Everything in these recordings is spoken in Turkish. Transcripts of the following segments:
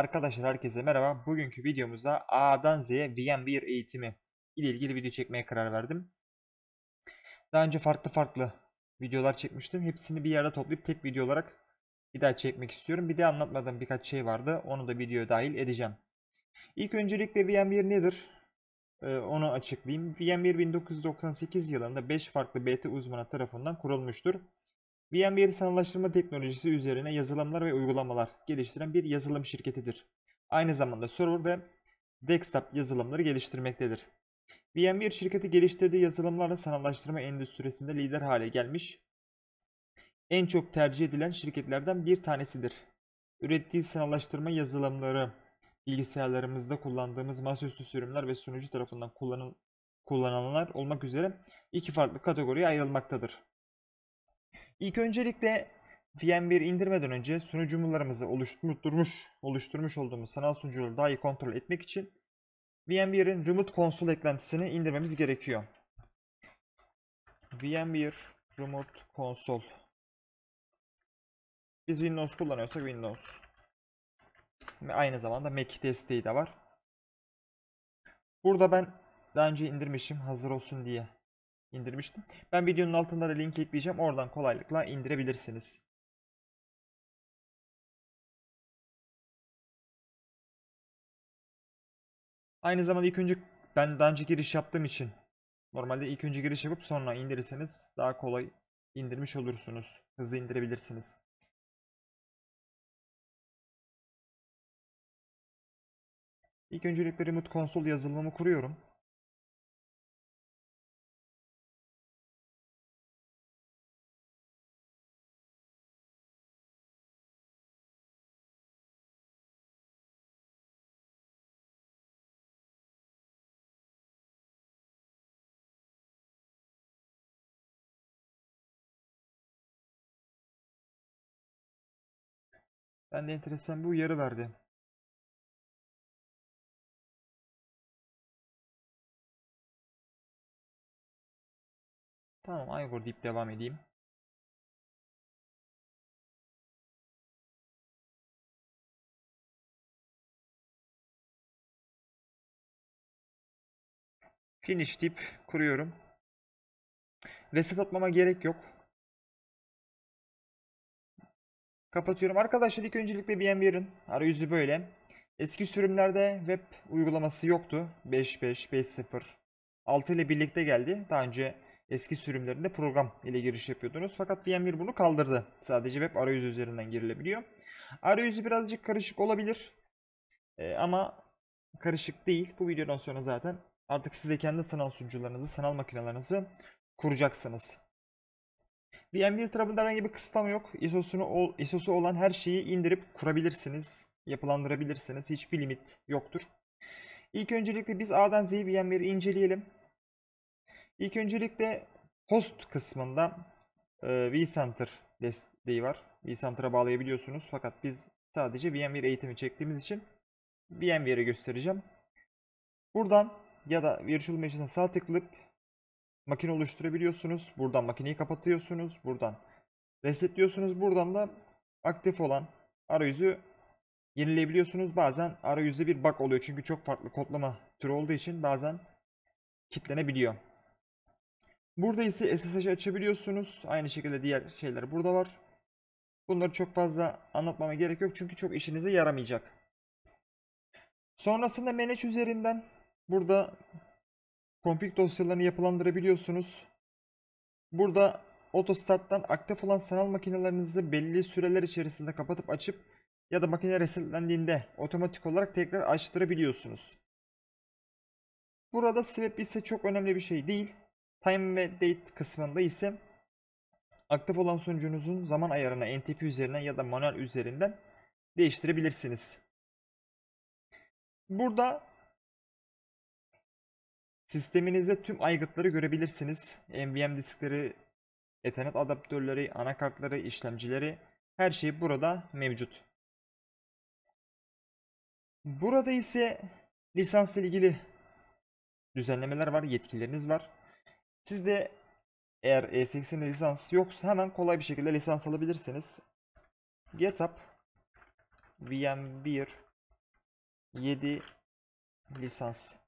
Arkadaşlar herkese merhaba. Bugünkü videomuzda A'dan Z'ye VMware eğitimi ile ilgili video çekmeye karar verdim. Daha önce farklı farklı videolar çekmiştim. Hepsini bir yerde toplayıp tek video olarak bir daha çekmek istiyorum. Bir de anlatmadığım birkaç şey vardı. Onu da videoya dahil edeceğim. İlk öncelikle VMware nedir? Ee, onu açıklayayım. VMware 1998 yılında 5 farklı BT uzmanı tarafından kurulmuştur. VMware sanallaştırma teknolojisi üzerine yazılımlar ve uygulamalar geliştiren bir yazılım şirketidir. Aynı zamanda server ve desktop yazılımları geliştirmektedir. VMware şirketi geliştirdiği yazılımlarla sanallaştırma endüstrisinde lider hale gelmiş, en çok tercih edilen şirketlerden bir tanesidir. Ürettiği sanallaştırma yazılımları, bilgisayarlarımızda kullandığımız masaüstü sürümler ve sunucu tarafından kullanıl kullanılanlar olmak üzere iki farklı kategoriye ayrılmaktadır. İlk öncelikle VMware indirmeden önce sunucularımızı oluşturmuş, oluşturmuş olduğumuz sanal sunucuları daha iyi kontrol etmek için VMware'in Remote Console eklentisini indirmemiz gerekiyor. VMware Remote Console Biz Windows kullanıyorsak Windows aynı zamanda Mac desteği de var. Burada ben daha önce indirmişim hazır olsun diye indirmiştim. Ben videonun altında da link ekleyeceğim. Oradan kolaylıkla indirebilirsiniz. Aynı zamanda ilk önce ben daha önce giriş yaptığım için normalde ilk önce giriş yapıp sonra indirirseniz daha kolay indirmiş olursunuz. Hızlı indirebilirsiniz. İlk öncelikle Remote Console yazılımımı kuruyorum. Ben de enteresan bir uyarı verdi. Tamam Aygor deyip devam edeyim. Finish deyip kuruyorum. Reset atmama gerek yok. Kapatıyorum. Arkadaşlar ilk öncelikle VMware'ın arayüzü böyle. Eski sürümlerde web uygulaması yoktu. 5.5, 5.0, 6 ile birlikte geldi. Daha önce eski sürümlerinde program ile giriş yapıyordunuz. Fakat VMware bunu kaldırdı. Sadece web arayüzü üzerinden girilebiliyor. Arayüzü birazcık karışık olabilir. Ee, ama karışık değil. Bu videodan sonra zaten artık size kendi sanal sunucularınızı, sanal makinelerinizi kuracaksınız. VMware tarafında herhangi bir kısıtlama yok. ISO'sunu ISO'su olan her şeyi indirip kurabilirsiniz, yapılandırabilirsiniz. Hiçbir limit yoktur. İlk öncelikle biz A'dan Z'ye VMware'i inceleyelim. İlk öncelikle host kısmında e, vCenter desteği var. vCenter'a bağlayabiliyorsunuz. Fakat biz sadece VMware eğitimi çektiğimiz için VMware'i göstereceğim. Buradan ya da Virtual Machine'e sağ tıklayıp makine oluşturabiliyorsunuz. Buradan makineyi kapatıyorsunuz. Buradan resetliyorsunuz. Buradan da aktif olan arayüzü yenileyebiliyorsunuz. Bazen arayüzde bir bug oluyor. Çünkü çok farklı kodlama türü olduğu için bazen kilitlenebiliyor. Burada ise SSH açabiliyorsunuz. Aynı şekilde diğer şeyler burada var. Bunları çok fazla anlatmama gerek yok. Çünkü çok işinize yaramayacak. Sonrasında manage üzerinden burada config dosyalarını yapılandırabiliyorsunuz. Burada AutoStart'tan aktif olan sanal makinelerinizi belli süreler içerisinde kapatıp açıp ya da makine resetlendiğinde otomatik olarak tekrar açtırabiliyorsunuz. Burada swap ise çok önemli bir şey değil. Time ve date kısmında ise aktif olan sunucunuzun zaman ayarını NTP üzerinden ya da manuel üzerinden değiştirebilirsiniz. Burada sisteminizde tüm aygıtları görebilirsiniz. NVMe diskleri, Ethernet adaptörleri, anakartları, işlemcileri her şey burada mevcut. Burada ise lisansla ilgili düzenlemeler var, yetkileriniz var. Siz de eğer E80 lisans yoksa hemen kolay bir şekilde lisans alabilirsiniz. GitHub VMware 7 lisans.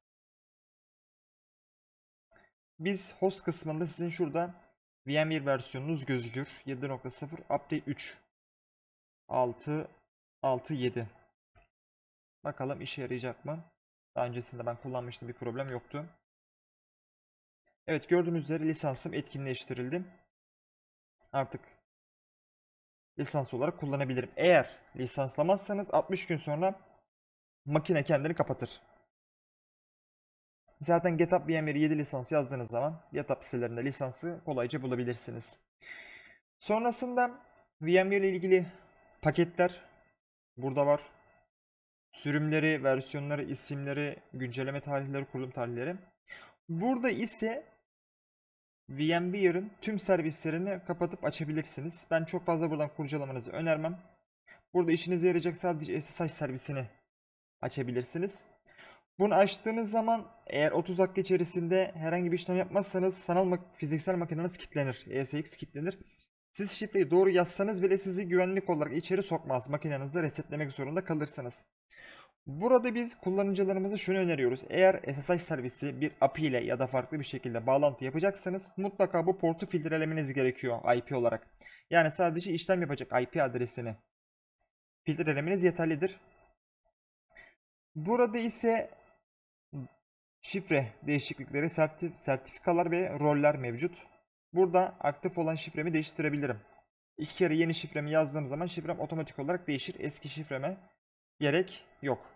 Biz host kısmında sizin şurada VMware versiyonunuz gözükür. 7.0 update 3 6 6 7 Bakalım işe yarayacak mı? Daha öncesinde ben kullanmıştım bir problem yoktu. Evet gördüğünüz üzere lisansım etkinleştirildi. Artık lisans olarak kullanabilirim. Eğer lisanslamazsanız 60 gün sonra makine kendini kapatır. Zaten GitHub VMware 7 lisans yazdığınız zaman GitHub sitelerinde lisansı kolayca bulabilirsiniz. Sonrasında VMware ile ilgili paketler burada var. Sürümleri, versiyonları, isimleri, güncelleme tarihleri, kurulum tarihleri. Burada ise VMware'ın tüm servislerini kapatıp açabilirsiniz. Ben çok fazla buradan kurcalamanızı önermem. Burada işinize yarayacak sadece SSH servisini açabilirsiniz. Bunu açtığınız zaman eğer 30 dakika içerisinde herhangi bir işlem yapmazsanız sanal mak- fiziksel makineniz kilitlenir. ESX kilitlenir. Siz şifreyi doğru yazsanız bile sizi güvenlik olarak içeri sokmaz. Makinenizi resetlemek zorunda kalırsınız. Burada biz kullanıcılarımıza şunu öneriyoruz. Eğer SSH servisi bir API ile ya da farklı bir şekilde bağlantı yapacaksanız mutlaka bu portu filtrelemeniz gerekiyor IP olarak. Yani sadece işlem yapacak IP adresini filtrelemeniz yeterlidir. Burada ise şifre değişiklikleri, sertif- sertifikalar ve roller mevcut. Burada aktif olan şifremi değiştirebilirim. İki kere yeni şifremi yazdığım zaman şifrem otomatik olarak değişir. Eski şifreme gerek yok.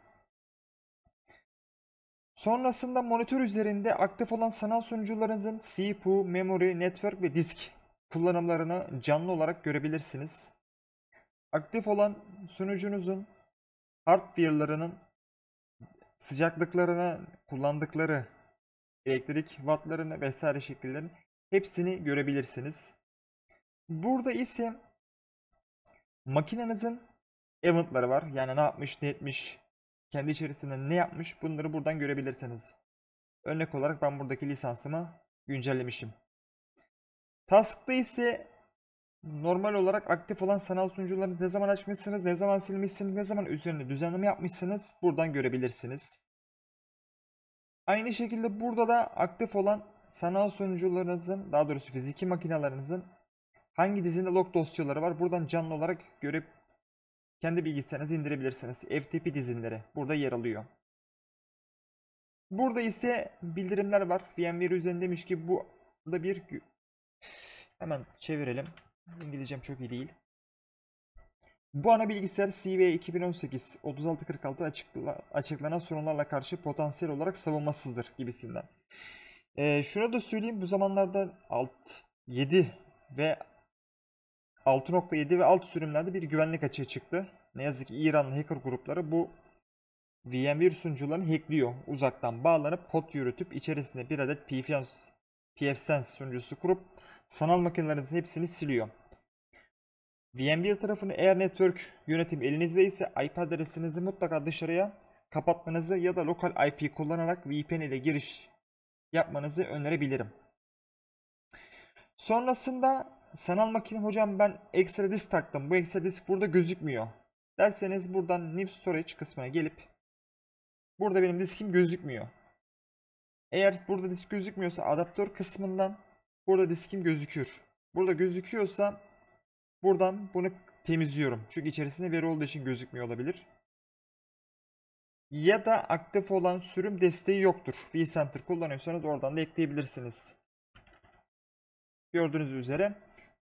Sonrasında monitör üzerinde aktif olan sanal sunucularınızın CPU, memory, network ve disk kullanımlarını canlı olarak görebilirsiniz. Aktif olan sunucunuzun hardware'larının sıcaklıklarını, kullandıkları elektrik wattlarını vesaire şekillerini hepsini görebilirsiniz. Burada ise makinenizin eventları var. Yani ne yapmış, ne etmiş, kendi içerisinde ne yapmış bunları buradan görebilirsiniz. Örnek olarak ben buradaki lisansımı güncellemişim. Task'ta ise normal olarak aktif olan sanal sunucuları ne zaman açmışsınız, ne zaman silmişsiniz, ne zaman üzerine düzenleme yapmışsınız buradan görebilirsiniz. Aynı şekilde burada da aktif olan sanal sunucularınızın, daha doğrusu fiziki makinelerinizin hangi dizinde log dosyaları var buradan canlı olarak görüp kendi bilgisayarınıza indirebilirsiniz. FTP dizinleri burada yer alıyor. Burada ise bildirimler var. VMware üzerindeymiş ki bu da bir hemen çevirelim. İngilizcem çok iyi değil. Bu ana bilgisayar CVE 2018 3646 açıkla, açıklanan sorunlarla karşı potansiyel olarak savunmasızdır gibisinden. Ee, şunu da söyleyeyim bu zamanlarda alt 7 ve 6.7 ve alt sürümlerde bir güvenlik açığı çıktı. Ne yazık ki İranlı hacker grupları bu VMware sunucularını hackliyor. Uzaktan bağlanıp kod yürütüp içerisinde bir adet PFSense, sunucusu kurup sanal makinelerinizin hepsini siliyor. VMware tarafını eğer network yönetim elinizdeyse IP adresinizi mutlaka dışarıya kapatmanızı ya da lokal IP kullanarak VPN ile giriş yapmanızı önerebilirim. Sonrasında sanal makine hocam ben ekstra disk taktım. Bu ekstra disk burada gözükmüyor. Derseniz buradan New Storage kısmına gelip burada benim diskim gözükmüyor. Eğer burada disk gözükmüyorsa adaptör kısmından burada diskim gözükür. Burada gözüküyorsa buradan bunu temizliyorum. Çünkü içerisinde veri olduğu için gözükmüyor olabilir. Ya da aktif olan sürüm desteği yoktur. vCenter kullanıyorsanız oradan da ekleyebilirsiniz. Gördüğünüz üzere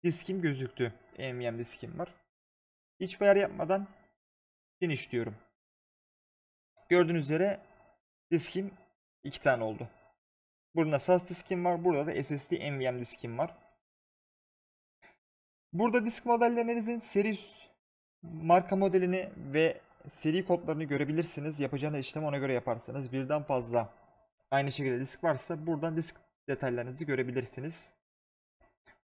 diskim gözüktü. NVMe diskim var. Hiç ayar yapmadan finish diyorum. Gördüğünüz üzere diskim iki tane oldu. Burada SAS diskim var. Burada da SSD NVMe diskim var. Burada disk modellerinizin seri marka modelini ve seri kodlarını görebilirsiniz. Yapacağınız işlemi ona göre yaparsanız birden fazla aynı şekilde disk varsa buradan disk detaylarınızı görebilirsiniz.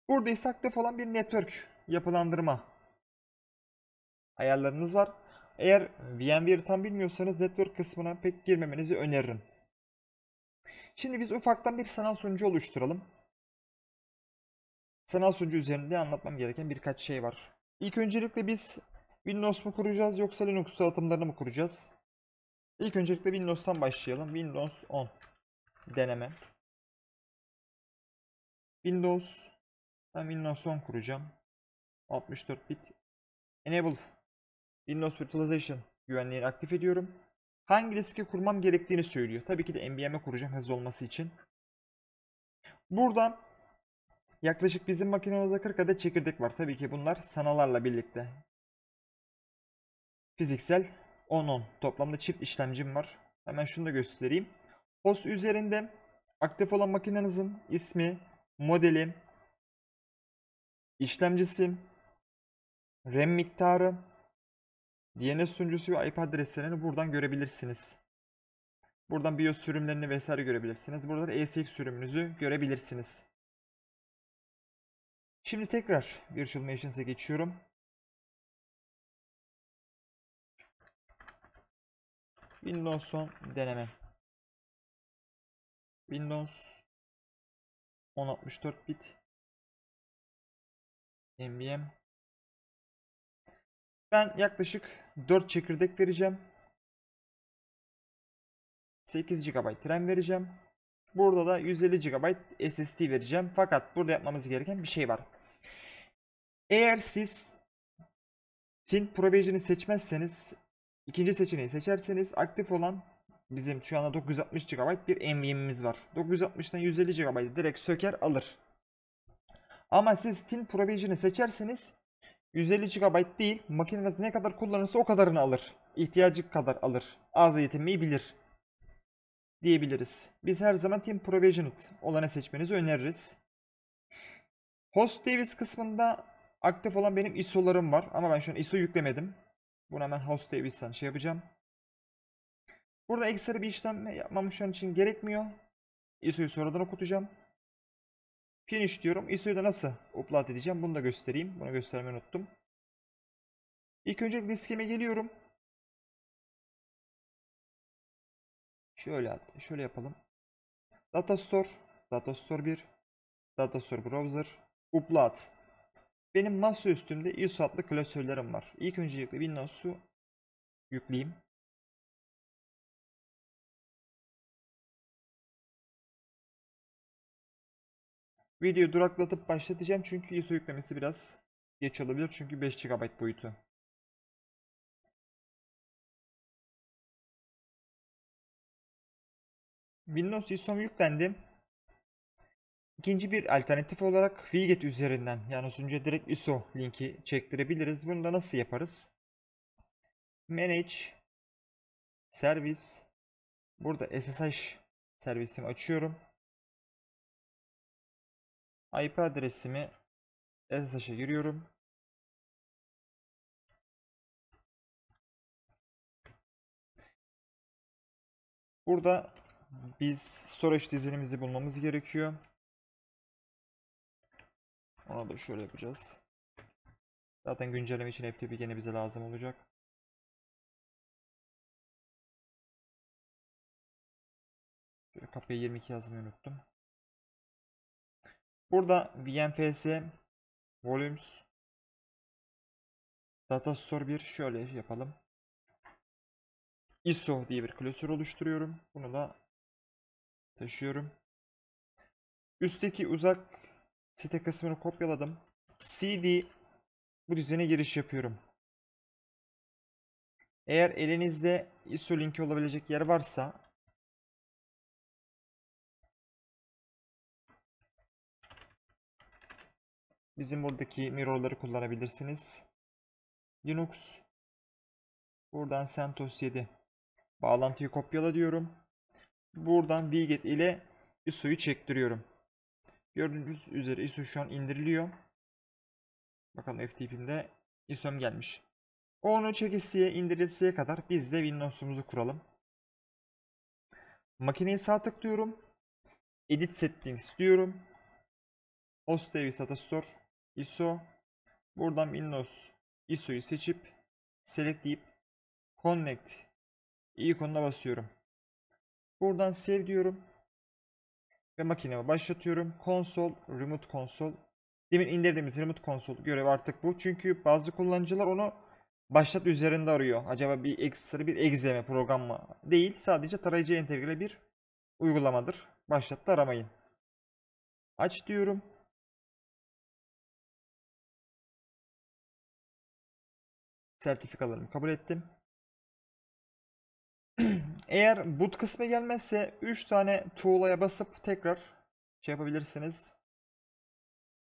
Burada ise aktif olan bir network yapılandırma ayarlarınız var. Eğer VMware'i tam bilmiyorsanız network kısmına pek girmemenizi öneririm. Şimdi biz ufaktan bir sanal sunucu oluşturalım. Sanal sunucu üzerinde anlatmam gereken birkaç şey var. İlk öncelikle biz Windows mu kuracağız yoksa Linux dağıtımlarını mı kuracağız? İlk öncelikle Windows'tan başlayalım. Windows 10 deneme. Windows ben Windows 10 kuracağım. 64 bit. Enable Windows Virtualization güvenliğini aktif ediyorum. Hangi diski kurmam gerektiğini söylüyor. Tabii ki de NVMe kuracağım hızlı olması için. Burada yaklaşık bizim makinemizde 40 adet çekirdek var. Tabii ki bunlar sanallarla birlikte. Fiziksel 10-10. Toplamda çift işlemcim var. Hemen şunu da göstereyim. Host üzerinde aktif olan makinenizin ismi, modeli, işlemcisi, RAM miktarı, DNS sunucusu ve IP adreslerini buradan görebilirsiniz. Buradan BIOS sürümlerini vesaire görebilirsiniz. Burada da ESX sürümünüzü görebilirsiniz. Şimdi tekrar Virtual Machines'e geçiyorum. Windows 10 deneme. Windows 1064 bit NVM ben yaklaşık 4 çekirdek vereceğim. 8 GB RAM vereceğim. Burada da 150 GB SSD vereceğim. Fakat burada yapmamız gereken bir şey var. Eğer siz Tint Provision'ı seçmezseniz ikinci seçeneği seçerseniz aktif olan bizim şu anda 960 GB bir NVMe'imiz var. 960'dan 150 GB direkt söker alır. Ama siz Tint Provision'ı seçerseniz 150 GB değil, makineniz ne kadar kullanırsa o kadarını alır. İhtiyacı kadar alır. Az yetinmeyi bilir. Diyebiliriz. Biz her zaman Team Provisioned olanı seçmenizi öneririz. Host Davis kısmında aktif olan benim ISO'larım var. Ama ben şu an ISO yüklemedim. Bunu hemen Host Davis'ten şey yapacağım. Burada ekstra bir işlem yapmam şu için gerekmiyor. ISO'yu sonradan okutacağım. Finish diyorum. ISO'yu da nasıl upload edeceğim bunu da göstereyim. Bunu göstermeyi unuttum. İlk önce diskime geliyorum. Şöyle şöyle yapalım. Data Store, Data Store 1, Data Store Browser, Upload. Benim masa üstümde ISO adlı klasörlerim var. İlk öncelikle Windows'u yükleyeyim. Videoyu duraklatıp başlatacağım çünkü ISO yüklemesi biraz geç olabilir çünkü 5 GB boyutu. Windows ISO'm yüklendi. İkinci bir alternatif olarak Wget üzerinden yani sunucuya direkt ISO linki çektirebiliriz. Bunu da nasıl yaparız? Manage Servis Burada SSH servisimi açıyorum. IP adresimi SSH'e giriyorum. Burada biz storage dizinimizi bulmamız gerekiyor. Ona da şöyle yapacağız. Zaten güncelleme için FTP gene bize lazım olacak. Şöyle kapıya 22 yazmayı unuttum. Burada VMFS Volumes Data Store 1 şöyle yapalım. ISO diye bir klasör oluşturuyorum. Bunu da taşıyorum. Üstteki uzak site kısmını kopyaladım. CD bu düzene giriş yapıyorum. Eğer elinizde ISO linki olabilecek yer varsa Bizim buradaki mirror'ları kullanabilirsiniz. Linux. Buradan CentOS 7. Bağlantıyı kopyala diyorum. Buradan wget ile ISO'yu çektiriyorum. Gördüğünüz üzere ISO şu an indiriliyor. Bakalım FTP'mde ISO'm gelmiş. Onu çekisiye indirilsiye kadar biz de Windows'umuzu kuralım. Makineyi sağ tıklıyorum. Edit Settings diyorum. Host Service Data Store. ISO. Buradan Windows ISO'yu seçip select deyip connect ikonuna basıyorum. Buradan save diyorum. Ve makinemi başlatıyorum. Console, remote console. Demin indirdiğimiz remote console görevi artık bu. Çünkü bazı kullanıcılar onu başlat üzerinde arıyor. Acaba bir ekstra bir exe mi program mı? Değil. Sadece tarayıcı entegre bir uygulamadır. Başlatta aramayın. Aç diyorum. Sertifikalarımı kabul ettim. Eğer boot kısmı gelmezse 3 tane tuğlaya basıp tekrar şey yapabilirsiniz.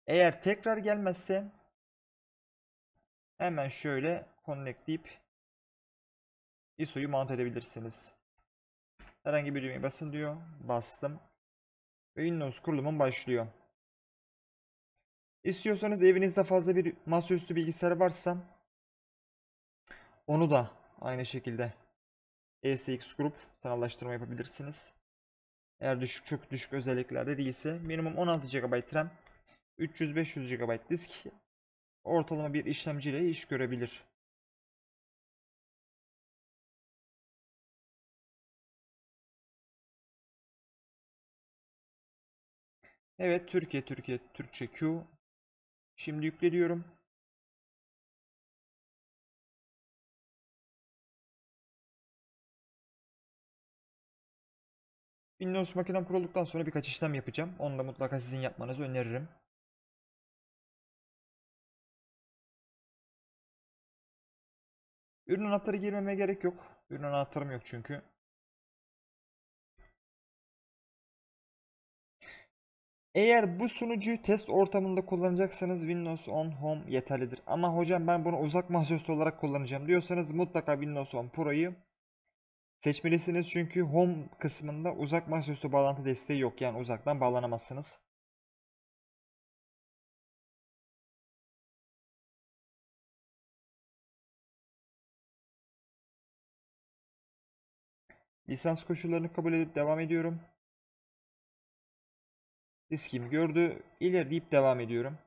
Eğer tekrar gelmezse hemen şöyle connectleyip ISO'yu mount edebilirsiniz. Herhangi bir düğmeye basın diyor. Bastım. Ve Windows kurulumum başlıyor. İstiyorsanız evinizde fazla bir masaüstü bilgisayar varsa onu da aynı şekilde ESX Group sanallaştırma yapabilirsiniz. Eğer düşük çok düşük özelliklerde değilse minimum 16 GB RAM, 300-500 GB disk ortalama bir işlemciyle iş görebilir. Evet Türkiye Türkiye Türkçe Q. Şimdi yükleniyorum. Windows makinem kurulduktan sonra birkaç işlem yapacağım. Onu da mutlaka sizin yapmanızı öneririm. Ürün anahtarı girmeme gerek yok. Ürün anahtarım yok çünkü. Eğer bu sunucuyu test ortamında kullanacaksanız Windows 10 Home yeterlidir. Ama hocam ben bunu uzak masaüstü olarak kullanacağım diyorsanız mutlaka Windows 10 Pro'yu seçmelisiniz. Çünkü Home kısmında uzak masaüstü bağlantı desteği yok. Yani uzaktan bağlanamazsınız. Lisans koşullarını kabul edip devam ediyorum. Diskim gördü. İleri devam ediyorum.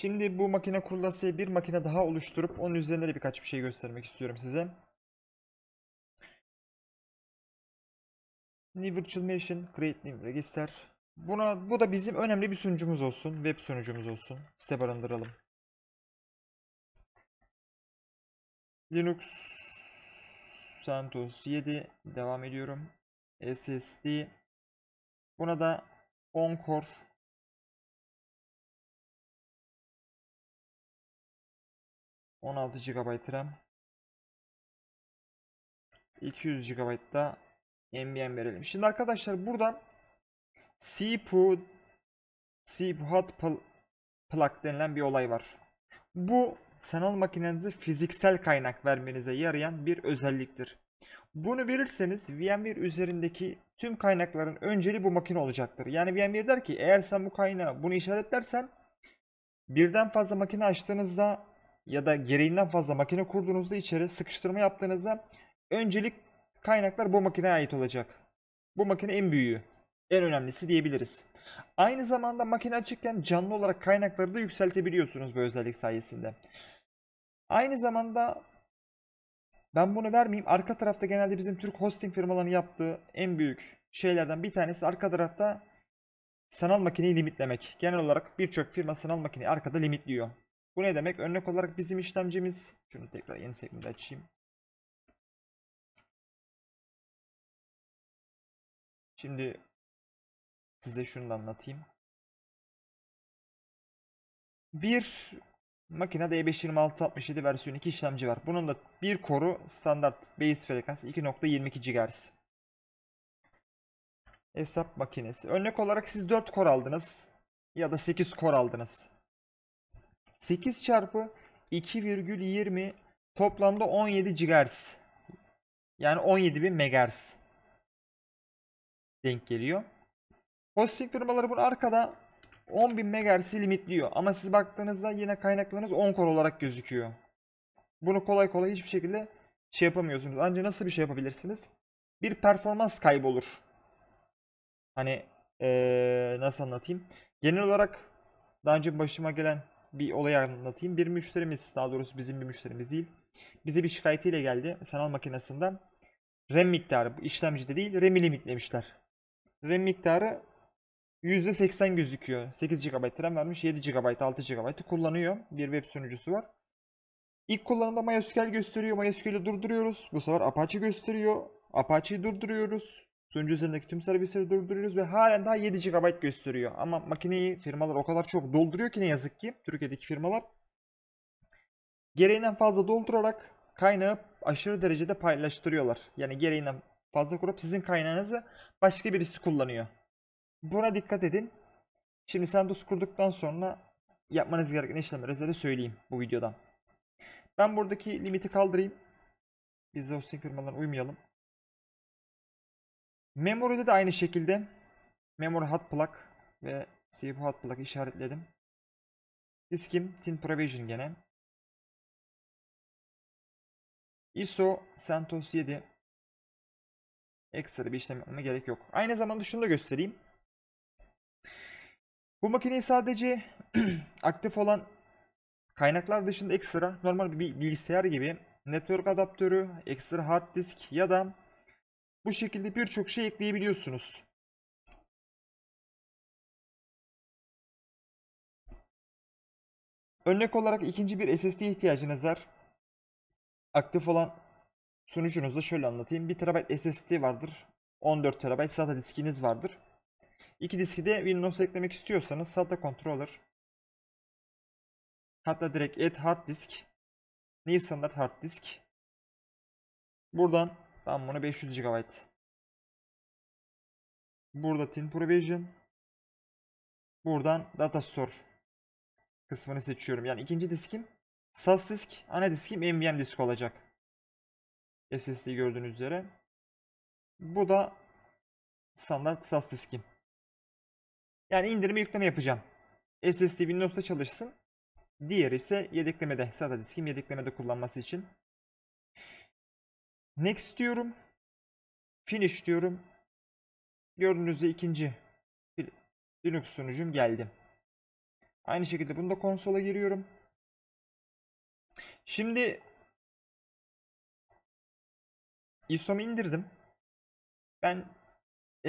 Şimdi bu makine kurulasıya bir makine daha oluşturup onun üzerinde de birkaç bir şey göstermek istiyorum size. New Virtual Machine, Create New Register. Buna, bu da bizim önemli bir sunucumuz olsun. Web sunucumuz olsun. Site barındıralım. Linux CentOS 7 devam ediyorum. SSD buna da 10 core 16 GB RAM 200 GB da NVMe verelim. Şimdi arkadaşlar burada CPU CPU hot plug denilen bir olay var. Bu sanal makinenize fiziksel kaynak vermenize yarayan bir özelliktir. Bunu verirseniz VMware üzerindeki tüm kaynakların önceliği bu makine olacaktır. Yani VMware der ki eğer sen bu kaynağı bunu işaretlersen birden fazla makine açtığınızda ya da gereğinden fazla makine kurduğunuzda içeri sıkıştırma yaptığınızda öncelik kaynaklar bu makineye ait olacak. Bu makine en büyüğü, en önemlisi diyebiliriz. Aynı zamanda makine açıkken canlı olarak kaynakları da yükseltebiliyorsunuz bu özellik sayesinde. Aynı zamanda ben bunu vermeyeyim. Arka tarafta genelde bizim Türk hosting firmalarının yaptığı en büyük şeylerden bir tanesi arka tarafta sanal makineyi limitlemek. Genel olarak birçok firma sanal makineyi arkada limitliyor. Bu ne demek? Örnek olarak bizim işlemcimiz, şunu tekrar yeni sekmede açayım. Şimdi size şunu da anlatayım. Bir makinede E52667 versiyon 2 işlemci var. Bunun da bir koru standart base frekans 2.22 GHz. Hesap makinesi. Örnek olarak siz 4 kor aldınız ya da 8 kor aldınız. 8 çarpı 2,20 toplamda 17 GHz. Yani 17.000 MHz denk geliyor. Hosting firmaları bunu arkada 10.000 MHz'i limitliyor. Ama siz baktığınızda yine kaynaklarınız 10 core olarak gözüküyor. Bunu kolay kolay hiçbir şekilde şey yapamıyorsunuz. Ancak nasıl bir şey yapabilirsiniz? Bir performans kaybı olur. Hani ee, nasıl anlatayım? Genel olarak daha önce başıma gelen bir olayı anlatayım. Bir müşterimiz, daha doğrusu bizim bir müşterimiz değil. Bize bir şikayetiyle geldi sanal makinesinden. RAM miktarı bu işlemcide değil RAM'i limitlemişler. RAM miktarı %80 gözüküyor. 8 GB RAM vermiş 7 GB 6 GB'ı kullanıyor. Bir web sunucusu var. İlk kullanımda MySQL gösteriyor. MySQL'i durduruyoruz. Bu sefer Apache gösteriyor. Apache'yi durduruyoruz. Sunucu üzerindeki tüm servisleri durduruyoruz ve halen daha 7 GB gösteriyor. Ama makineyi firmalar o kadar çok dolduruyor ki ne yazık ki Türkiye'deki firmalar. Gereğinden fazla doldurarak kaynağı aşırı derecede paylaştırıyorlar. Yani gereğinden fazla kurup sizin kaynağınızı başka birisi kullanıyor. Buna dikkat edin. Şimdi SanDOS kurduktan sonra yapmanız gereken işlemleri size söyleyeyim bu videodan. Ben buradaki limiti kaldırayım. Biz de hosting firmalarına uymayalım. Memory'de de aynı şekilde memory hot plug ve CPU hot plug işaretledim. Diskim Tin Provision gene. ISO CentOS 7 ekstra bir işlem yapmama gerek yok. Aynı zamanda şunu da göstereyim. Bu makineyi sadece aktif olan kaynaklar dışında ekstra normal bir bilgisayar gibi network adaptörü, ekstra hard disk ya da bu şekilde birçok şey ekleyebiliyorsunuz. Örnek olarak ikinci bir SSD ihtiyacınız var. Aktif olan sunucunuzda şöyle anlatayım. 1 TB SSD vardır. 14 TB SATA diskiniz vardır. İki diski de Windows eklemek istiyorsanız SATA Controller hatta direkt Add Hard Disk New Standard Hard Disk Buradan ben bunu 500 GB Burada Tin Provision Buradan Data Store kısmını seçiyorum. Yani ikinci diskim SAS disk, ana diskim NVMe disk olacak. SSD gördüğünüz üzere. Bu da standart SAS diskim. Yani indirme yükleme yapacağım. SSD Windows'ta çalışsın. Diğer ise yedeklemede. SATA diskim yedeklemede kullanması için. Next diyorum. Finish diyorum. Gördüğünüz üzere ikinci Linux sunucum geldi. Aynı şekilde bunu da konsola giriyorum. Şimdi ISO'mu indirdim. Ben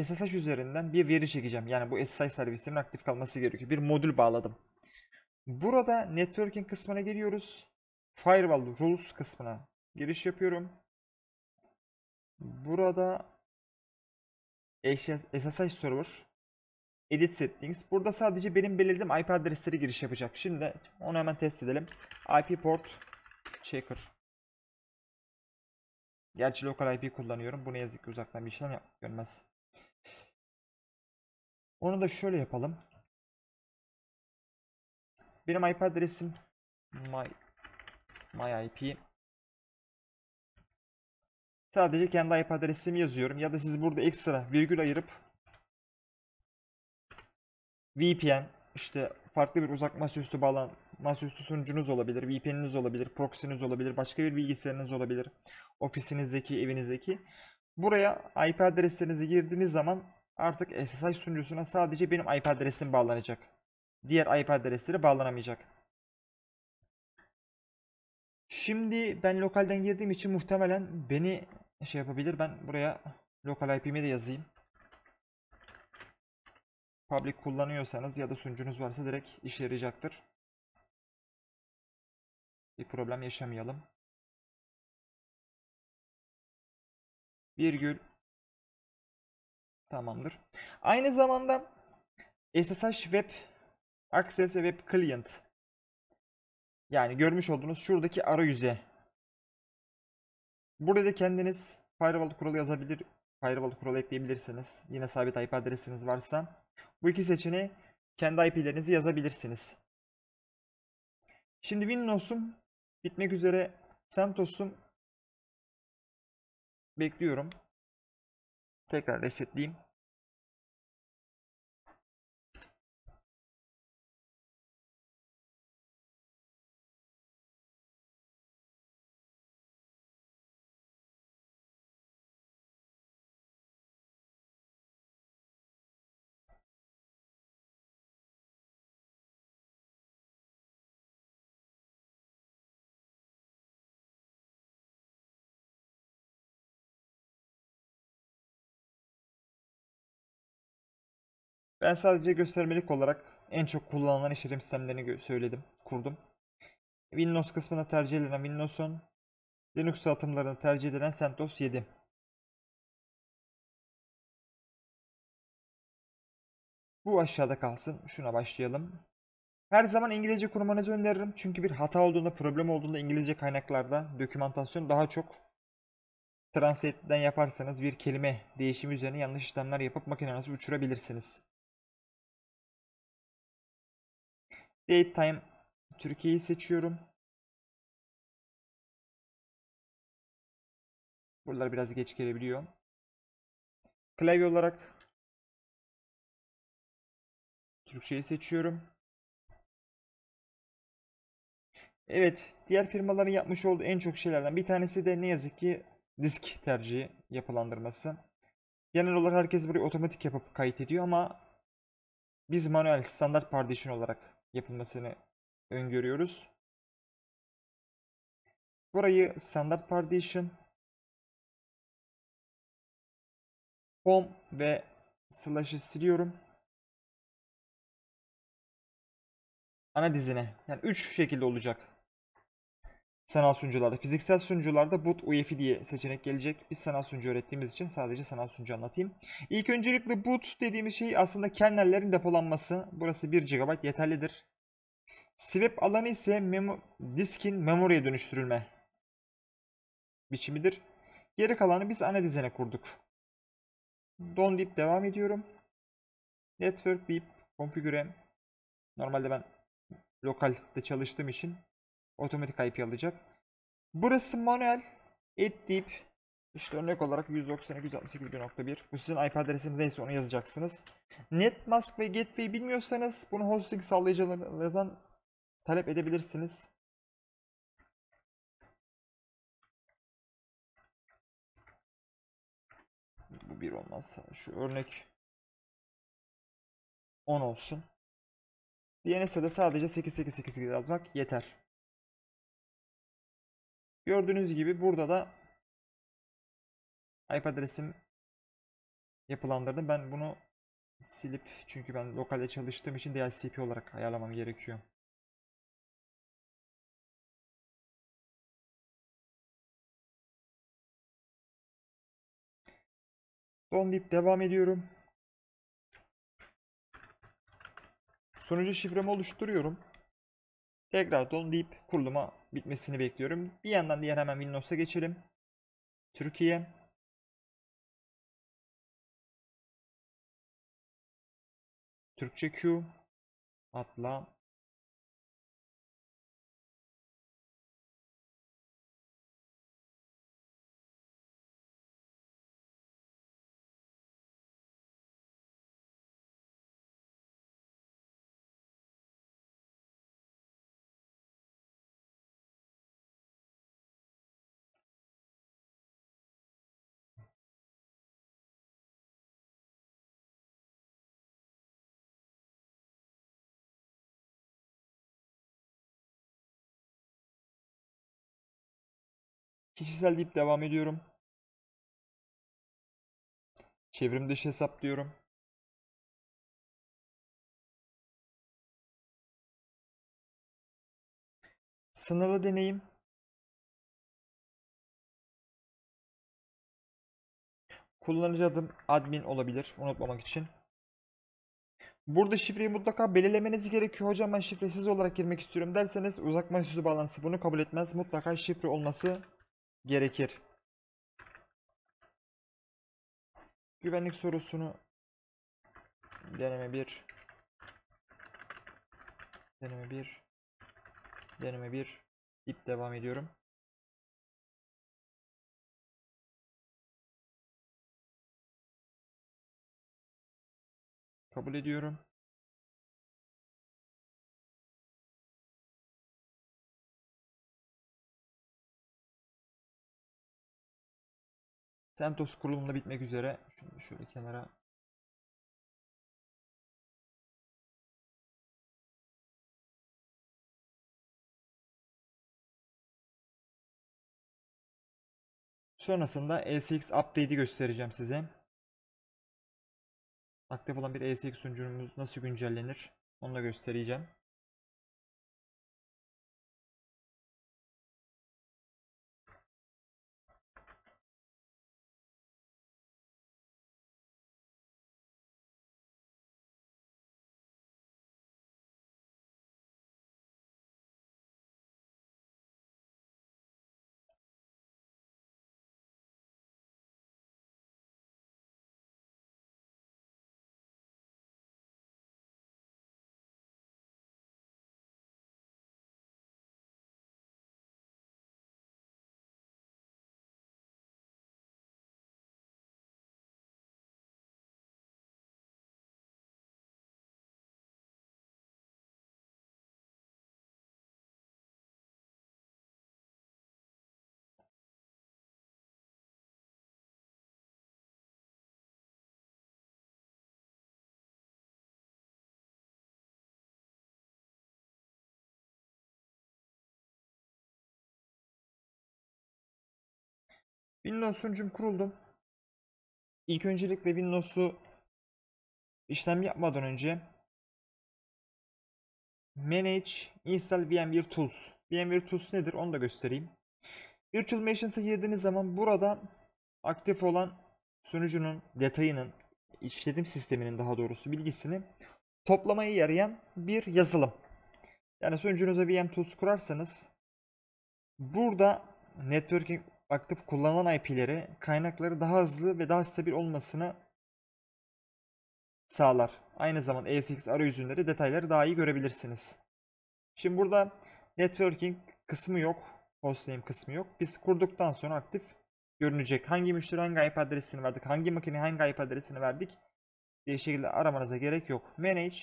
SSH üzerinden bir veri çekeceğim. Yani bu SSH servisinin aktif kalması gerekiyor. Bir modül bağladım. Burada networking kısmına geliyoruz. Firewall rules kısmına giriş yapıyorum. Burada SSH server edit settings. Burada sadece benim belirlediğim IP adresleri giriş yapacak. Şimdi onu hemen test edelim. IP port checker. Gerçi lokal IP kullanıyorum. Bu ne yazık ki uzaktan bir işlem yap görmez. Onu da şöyle yapalım. Benim IP adresim my, my IP. Sadece kendi IP adresimi yazıyorum. Ya da siz burada ekstra virgül ayırıp VPN işte farklı bir uzak masaüstü bağlan masaüstü sunucunuz olabilir, VPN'iniz olabilir, proxy'niz olabilir, başka bir bilgisayarınız olabilir, ofisinizdeki, evinizdeki. Buraya IP adreslerinizi girdiğiniz zaman artık SSH sunucusuna sadece benim IP adresim bağlanacak. Diğer IP adresleri bağlanamayacak. Şimdi ben lokalden girdiğim için muhtemelen beni şey yapabilir. Ben buraya lokal IP'mi de yazayım. Public kullanıyorsanız ya da sunucunuz varsa direkt işe yarayacaktır. Bir problem yaşamayalım. Virgül Tamamdır. Aynı zamanda SSH Web Access ve Web Client yani görmüş olduğunuz şuradaki arayüze burada da kendiniz firewall kuralı yazabilir firewall kuralı ekleyebilirsiniz. Yine sabit IP adresiniz varsa bu iki seçeneği kendi IP'lerinizi yazabilirsiniz. Şimdi Windows'um bitmek üzere. CentOS'um bekliyorum. Tekrar resetleyeyim. Ben sadece göstermelik olarak en çok kullanılan işletim sistemlerini söyledim, kurdum. Windows kısmında tercih edilen Windows'un Linux dağıtımlarını tercih edilen CentOS 7. Bu aşağıda kalsın. Şuna başlayalım. Her zaman İngilizce kurmanızı öneririm. Çünkü bir hata olduğunda, problem olduğunda İngilizce kaynaklarda dokümantasyon daha çok Translate'den yaparsanız bir kelime değişimi üzerine yanlış işlemler yapıp makinenizi uçurabilirsiniz. Date time Türkiye'yi seçiyorum. Buralar biraz geç gelebiliyor. Klavye olarak Türkçeyi seçiyorum. Evet, diğer firmaların yapmış olduğu en çok şeylerden bir tanesi de ne yazık ki disk tercihi yapılandırması. Genel olarak herkes burayı otomatik yapıp kayıt ediyor ama biz manuel standart partition olarak yapılmasını öngörüyoruz. Burayı standart partition home ve slash'ı siliyorum. Ana dizine. Yani 3 şekilde olacak. Sanal sunucularda. Fiziksel sunucularda boot UEFI diye seçenek gelecek. Biz sanal sunucu öğrettiğimiz için sadece sanal sunucu anlatayım. İlk öncelikle boot dediğimiz şey aslında kernellerin depolanması. Burası 1 GB yeterlidir. Swap alanı ise memo diskin memoriye dönüştürülme biçimidir. Geri kalanı biz ana dizine kurduk. Don deyip devam ediyorum. Network deyip configure. Normalde ben lokalde çalıştığım için otomatik IP alacak. Burası manuel. Et deyip işte örnek olarak 192.168.1.1 Bu sizin IP adresiniz neyse onu yazacaksınız. Netmask ve Gateway bilmiyorsanız bunu hosting sağlayıcılarınızdan talep edebilirsiniz. Bu bir olmazsa şu örnek 10 olsun. DNS'e de sadece 8888 yazmak yeter. Gördüğünüz gibi burada da IP adresim yapılandırdım. Ben bunu silip çünkü ben lokalde çalıştığım için DHCP olarak ayarlamam gerekiyor. Don deyip devam ediyorum. Sunucu şifremi oluşturuyorum. Tekrar don deyip kuruluma bitmesini bekliyorum. Bir yandan diğer hemen Windows'a geçelim. Türkiye. Türkçe Q. Atla. Kişisel deyip devam ediyorum. Çevrim dışı hesap diyorum. Sınırlı deneyim. Kullanıcı adım admin olabilir unutmamak için. Burada şifreyi mutlaka belirlemeniz gerekiyor. Hocam ben şifresiz olarak girmek istiyorum derseniz uzak masaüstü bağlantısı bunu kabul etmez. Mutlaka şifre olması gerekir. Güvenlik sorusunu deneme 1 deneme 1 deneme 1 ip devam ediyorum. Kabul ediyorum. CentOS kurulumda bitmek üzere. Şunu şöyle kenara Sonrasında LCX update'i göstereceğim size. Aktif olan bir ESX sunucumuz nasıl güncellenir? Onu da göstereceğim. Windows sunucum kuruldum. İlk öncelikle Windows'u işlem yapmadan önce Manage Install VMware Tools. VMware Tools nedir onu da göstereyim. Virtual Machines girdiğiniz zaman burada aktif olan sunucunun detayının işletim sisteminin daha doğrusu bilgisini toplamayı yarayan bir yazılım. Yani sunucunuza VM Tools kurarsanız burada networking aktif kullanılan IP'leri kaynakları daha hızlı ve daha stabil olmasını sağlar. Aynı zamanda ESX arayüzünde de detayları daha iyi görebilirsiniz. Şimdi burada networking kısmı yok. Hostname kısmı yok. Biz kurduktan sonra aktif görünecek. Hangi müşteri hangi IP adresini verdik, hangi makine hangi IP adresini verdik diye şekilde aramanıza gerek yok. Manage,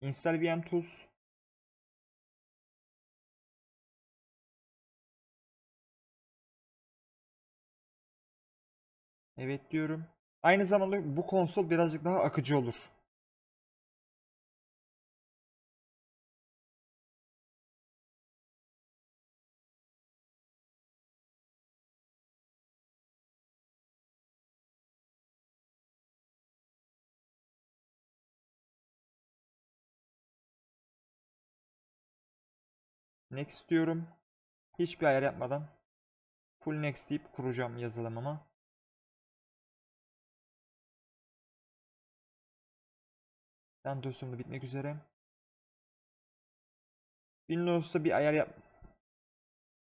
Install VM Tools, Evet diyorum. Aynı zamanda bu konsol birazcık daha akıcı olur. Next diyorum. Hiçbir ayar yapmadan full next deyip kuracağım yazılımımı. Ben dosyam da bitmek üzere. Windows'ta bir ayar yap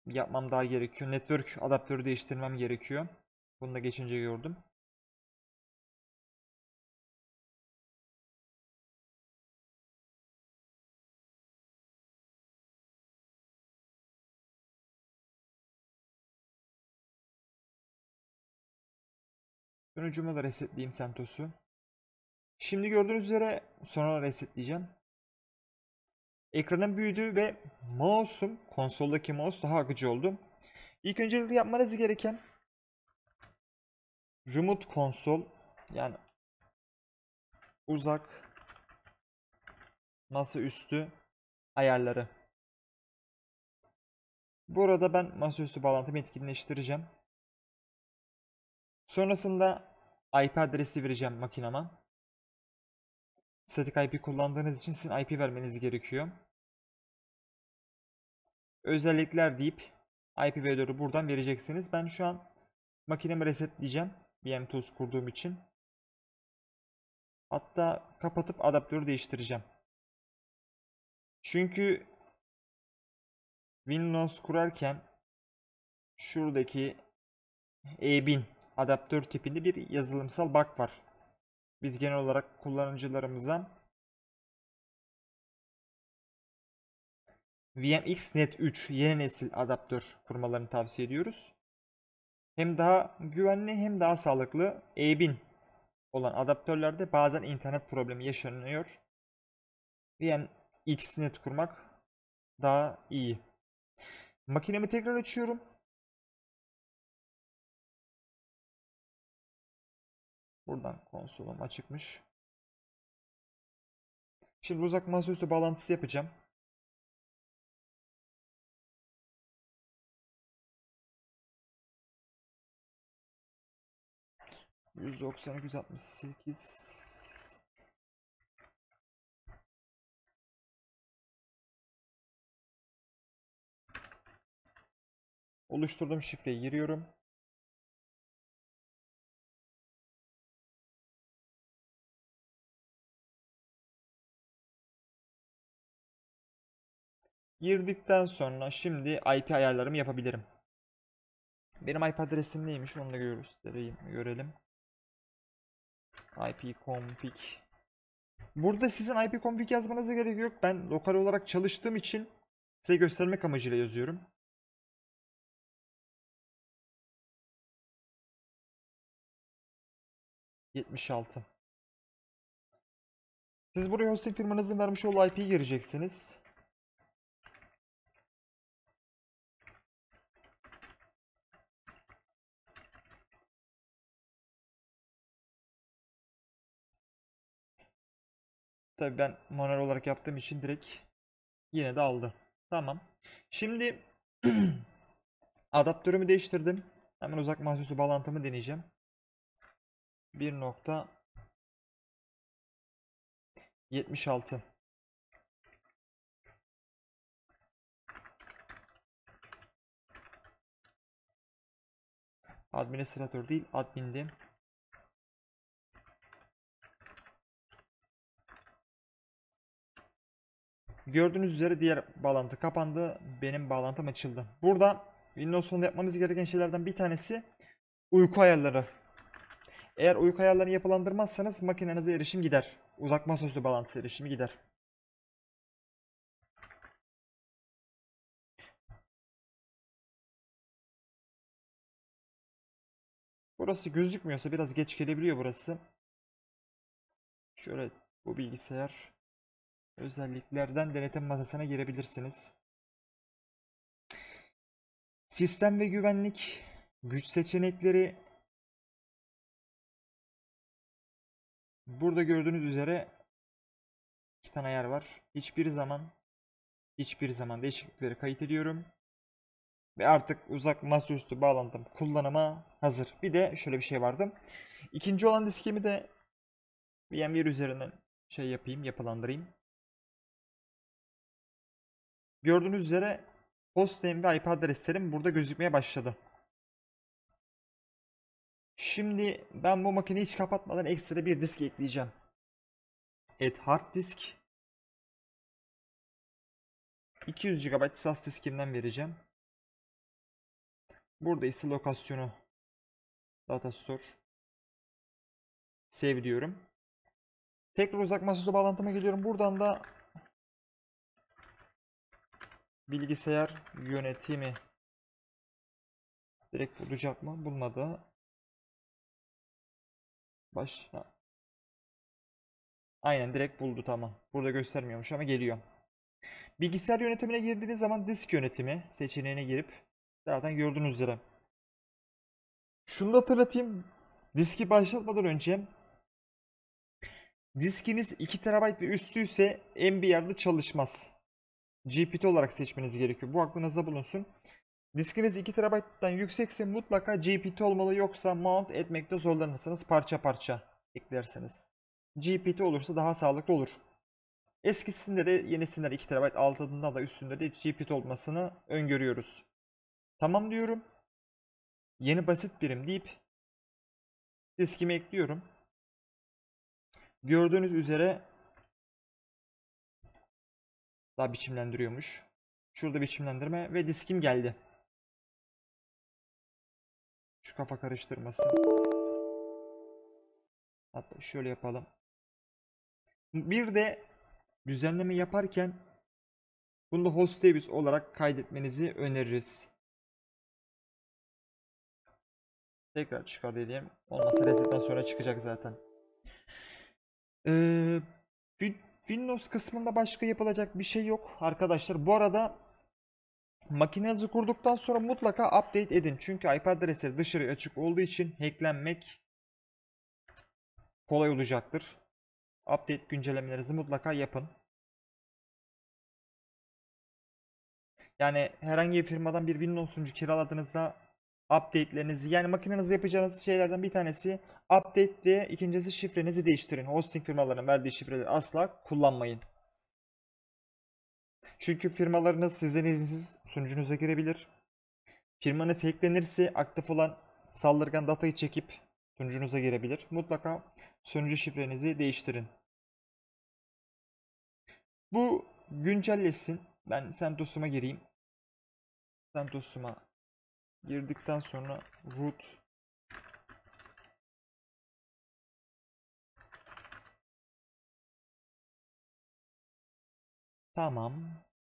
yapmam daha gerekiyor. Network adaptörü değiştirmem gerekiyor. Bunu da geçince gördüm. Sunucumu da resetleyeyim CentOS'u. Şimdi gördüğünüz üzere sonra resetleyeceğim. Ekranım büyüdü ve mouse'um, konsoldaki mouse daha akıcı oldu. İlk öncelikle yapmanız gereken remote konsol yani uzak masa üstü ayarları. Burada ben masaüstü bağlantımı etkinleştireceğim. Sonrasında IP adresi vereceğim makinama. Static IP kullandığınız için sizin IP vermeniz gerekiyor. Özellikler deyip IPv4'ü buradan vereceksiniz. Ben şu an makinemi resetleyeceğim. VM Tools kurduğum için. Hatta kapatıp adaptörü değiştireceğim. Çünkü Windows kurarken şuradaki E1000 adaptör tipinde bir yazılımsal bug var. Biz genel olarak kullanıcılarımıza VMX Net 3 yeni nesil adaptör kurmalarını tavsiye ediyoruz. Hem daha güvenli hem daha sağlıklı E1000 olan adaptörlerde bazen internet problemi yaşanıyor. VMX Net kurmak daha iyi. Makinemi tekrar açıyorum. Buradan konsolum açıkmış. Şimdi uzak masaüstü bağlantısı yapacağım. Yüz doksan yüz altmış sekiz. Oluşturduğum şifreyi giriyorum. Girdikten sonra şimdi IP ayarlarımı yapabilirim. Benim IP adresim neymiş onu da göstereyim, görelim. IP config. Burada sizin IP config yazmanıza gerek yok. Ben lokal olarak çalıştığım için size göstermek amacıyla yazıyorum. Yetmiş altı. Siz buraya hosting firmanızın vermiş olduğu IP'yi gireceksiniz. Tabii ben manuel olarak yaptığım için direkt yine de aldı. Tamam. Şimdi adaptörümü değiştirdim. Hemen uzak mahsusu bağlantımı deneyeceğim. 1.76 Administratör değil, admindim. Gördüğünüz üzere diğer bağlantı kapandı. Benim bağlantım açıldı. Burada Windows Phone'da yapmamız gereken şeylerden bir tanesi uyku ayarları. Eğer uyku ayarlarını yapılandırmazsanız makinenize erişim gider. Uzak masaüstü bağlantısı erişimi gider. Burası gözükmüyorsa biraz geç gelebiliyor burası. Şöyle bu bilgisayar özelliklerden denetim masasına girebilirsiniz. Sistem ve güvenlik, güç seçenekleri. Burada gördüğünüz üzere iki tane ayar var. Hiçbir zaman hiçbir zaman değişiklikleri kayıt ediyorum. Ve artık uzak masaüstü bağlantım kullanıma hazır. Bir de şöyle bir şey vardı. İkinci olan diskimi de VMware üzerinden şey yapayım, yapılandırayım. Gördüğünüz üzere hostname ve IP adreslerim burada gözükmeye başladı. Şimdi ben bu makineyi hiç kapatmadan ekstra bir disk ekleyeceğim. Add hard disk 200 GB SAS diskimden vereceğim. Burada ise lokasyonu data store save diyorum. Tekrar uzak masaüstü bağlantıma geliyorum. Buradan da bilgisayar yönetimi direkt bulacak mı? Bulmadı. Baş ha. Aynen direkt buldu tamam. Burada göstermiyormuş ama geliyor. Bilgisayar yönetimine girdiğiniz zaman disk yönetimi seçeneğine girip zaten gördüğünüz üzere. Şunu da hatırlatayım. Diski başlatmadan önce diskiniz 2 TB ve üstüyse NVR'da çalışmaz. GPT olarak seçmeniz gerekiyor. Bu aklınızda bulunsun. Diskiniz 2 TB'dan yüksekse mutlaka GPT olmalı yoksa mount etmekte zorlanırsınız parça parça eklerseniz. GPT olursa daha sağlıklı olur. Eskisinde de yenisinde 2 TB altında da üstünde de GPT olmasını öngörüyoruz. Tamam diyorum. Yeni basit birim deyip diskimi ekliyorum. Gördüğünüz üzere daha biçimlendiriyormuş. Şurada biçimlendirme ve diskim geldi. Şu kafa karıştırması. Hatta şöyle yapalım. Bir de düzenleme yaparken bunu da host olarak kaydetmenizi öneririz. Tekrar çıkar diyelim. Olmazsa resetten sonra çıkacak zaten. Ee, Windows kısmında başka yapılacak bir şey yok arkadaşlar. Bu arada makinenizi kurduktan sonra mutlaka update edin. Çünkü IP adresleri dışarıya açık olduğu için hacklenmek kolay olacaktır. Update güncellemelerinizi mutlaka yapın. Yani herhangi bir firmadan bir Windows sunucu kiraladığınızda update'lerinizi yani makinenizde yapacağınız şeylerden bir tanesi update ve ikincisi şifrenizi değiştirin. Hosting firmalarının verdiği şifreleri asla kullanmayın. Çünkü firmalarınız sizden izinsiz sunucunuza girebilir. Firmanız hacklenirse aktif olan saldırgan datayı çekip sunucunuza girebilir. Mutlaka sunucu şifrenizi değiştirin. Bu güncellesin. Ben CentOS'uma gireyim. CentOS'uma girdikten sonra root Tamam.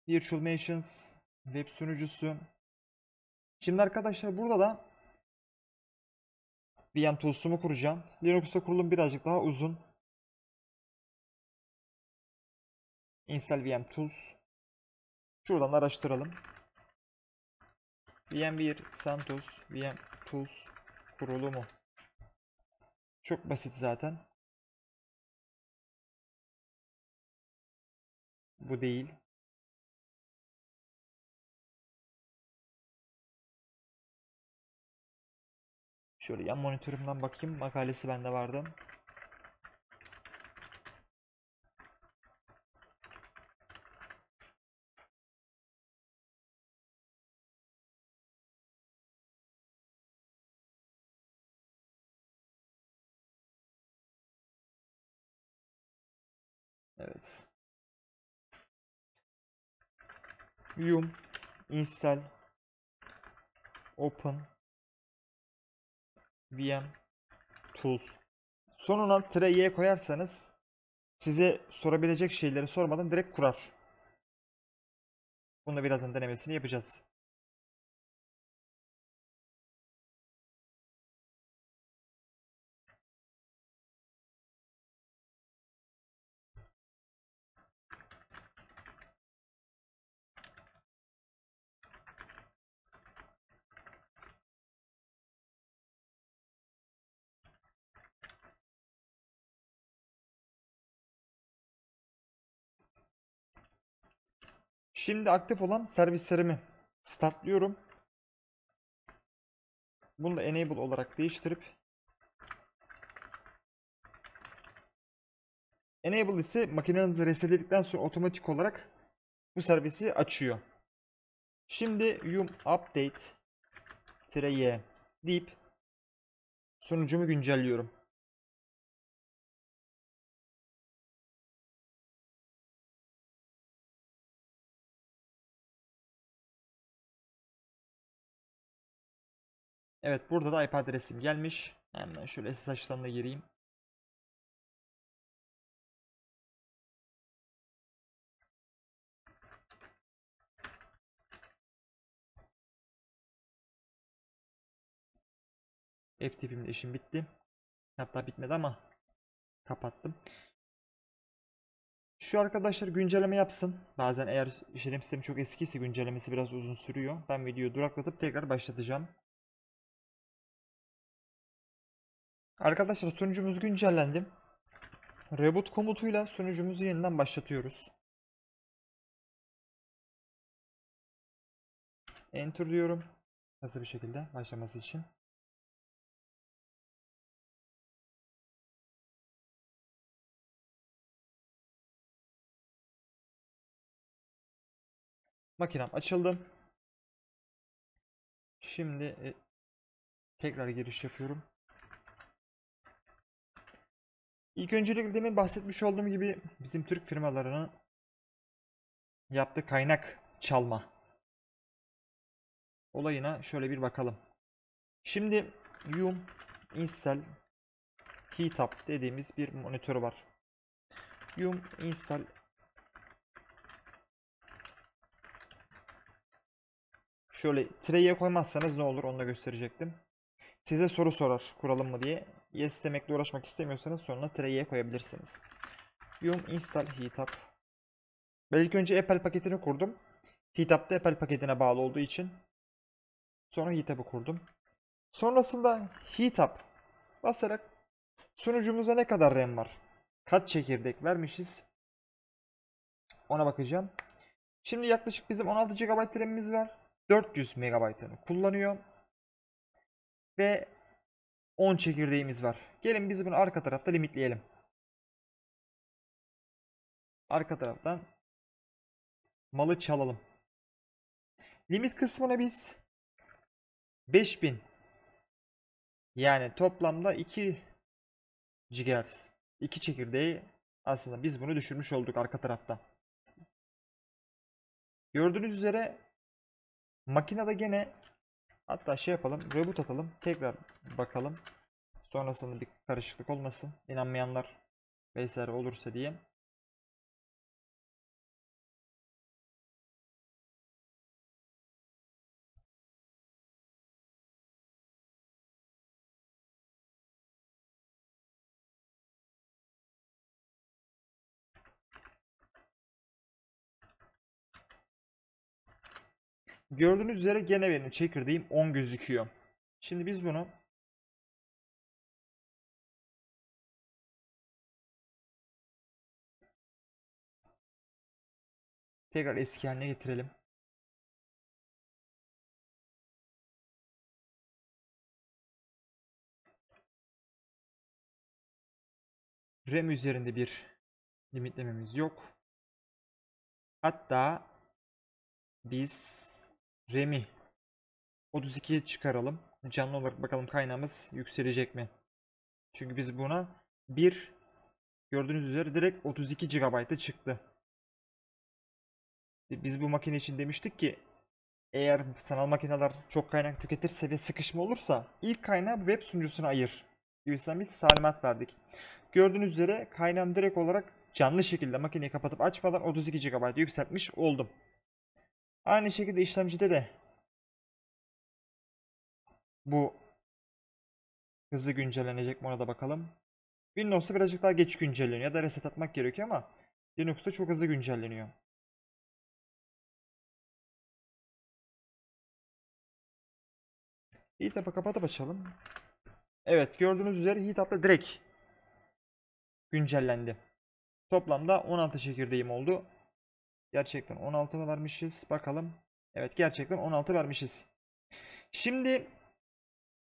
Virtual Machines web sunucusu. Şimdi arkadaşlar burada da VM tools'umu kuracağım. Linux'ta kurulum birazcık daha uzun. Install VM Tools. Şuradan araştıralım. VM1 CentOS VM Tools kurulumu. Çok basit zaten. Bu değil. Şöyle yan monitörümden bakayım. Makalesi bende vardı. Evet. Yum install open VM tools sonuna tire koyarsanız size sorabilecek şeyleri sormadan direkt kurar. Bunu da birazdan denemesini yapacağız. Şimdi aktif olan servislerimi startlıyorum. Bunu da enable olarak değiştirip enable ise makinenizi resetledikten sonra otomatik olarak bu servisi açıyor. Şimdi yum update y deyip sunucumu güncelliyorum. Evet burada da IP adresim gelmiş. Hemen şöyle SSH'dan da gireyim. FTP'min işim bitti. Hatta bitmedi ama kapattım. Şu arkadaşlar güncelleme yapsın. Bazen eğer işletim sistemi çok eskiyse güncellemesi biraz uzun sürüyor. Ben videoyu duraklatıp tekrar başlatacağım. Arkadaşlar sunucumuz güncellendi. Reboot komutuyla sunucumuzu yeniden başlatıyoruz. Enter diyorum. Hızlı bir şekilde başlaması için. Makinem açıldı. Şimdi e, tekrar giriş yapıyorum. İlk öncelikle demin bahsetmiş olduğum gibi bizim Türk firmalarının yaptığı kaynak çalma olayına şöyle bir bakalım. Şimdi Yum install heatup dediğimiz bir monitör var. Yum install Şöyle tire'ye koymazsanız ne olur onu da gösterecektim. Size soru sorar kuralım mı diye. Yes demekle uğraşmak istemiyorsanız sonuna tire'ye koyabilirsiniz. Yum install heatup. Ben ilk önce Apple paketini kurdum. Heatup da Apple paketine bağlı olduğu için sonra Heatup'ı kurdum. Sonrasında Heatup basarak sunucumuza ne kadar RAM var? Kaç çekirdek vermişiz? Ona bakacağım. Şimdi yaklaşık bizim 16 GB RAM'imiz var. 400 MB'ını kullanıyor. Ve 10 çekirdeğimiz var. Gelin biz bunu arka tarafta limitleyelim. Arka taraftan malı çalalım. Limit kısmına biz 5000 yani toplamda 2 GHz 2 çekirdeği aslında biz bunu düşürmüş olduk arka tarafta. Gördüğünüz üzere makinede gene hatta şey yapalım reboot atalım tekrar bakalım. Sonrasında bir karışıklık olmasın. İnanmayanlar vesaire olursa diye. Gördüğünüz üzere gene benim çekirdeğim 10 gözüküyor. Şimdi biz bunu tekrar eski haline getirelim. RAM üzerinde bir limitlememiz yok. Hatta biz RAM'i 32'ye çıkaralım. Canlı olarak bakalım kaynağımız yükselecek mi? Çünkü biz buna bir gördüğünüz üzere direkt 32 GB'a çıktı. Biz bu makine için demiştik ki eğer sanal makineler çok kaynak tüketirse ve sıkışma olursa ilk kaynağı web sunucusuna ayır gibisinden biz talimat verdik. Gördüğünüz üzere kaynağım direkt olarak canlı şekilde makineyi kapatıp açmadan 32 GB yükseltmiş oldum. Aynı şekilde işlemcide de bu hızlı güncellenecek mi ona da bakalım. Windows'ta birazcık daha geç güncelleniyor ya da reset atmak gerekiyor ama Linux'ta çok hızlı güncelleniyor. Heatup'ı kapatıp açalım. Evet gördüğünüz üzere Heatup'ta direkt güncellendi. Toplamda 16 çekirdeğim oldu. Gerçekten 16 mı vermişiz? Bakalım. Evet gerçekten 16 vermişiz. Şimdi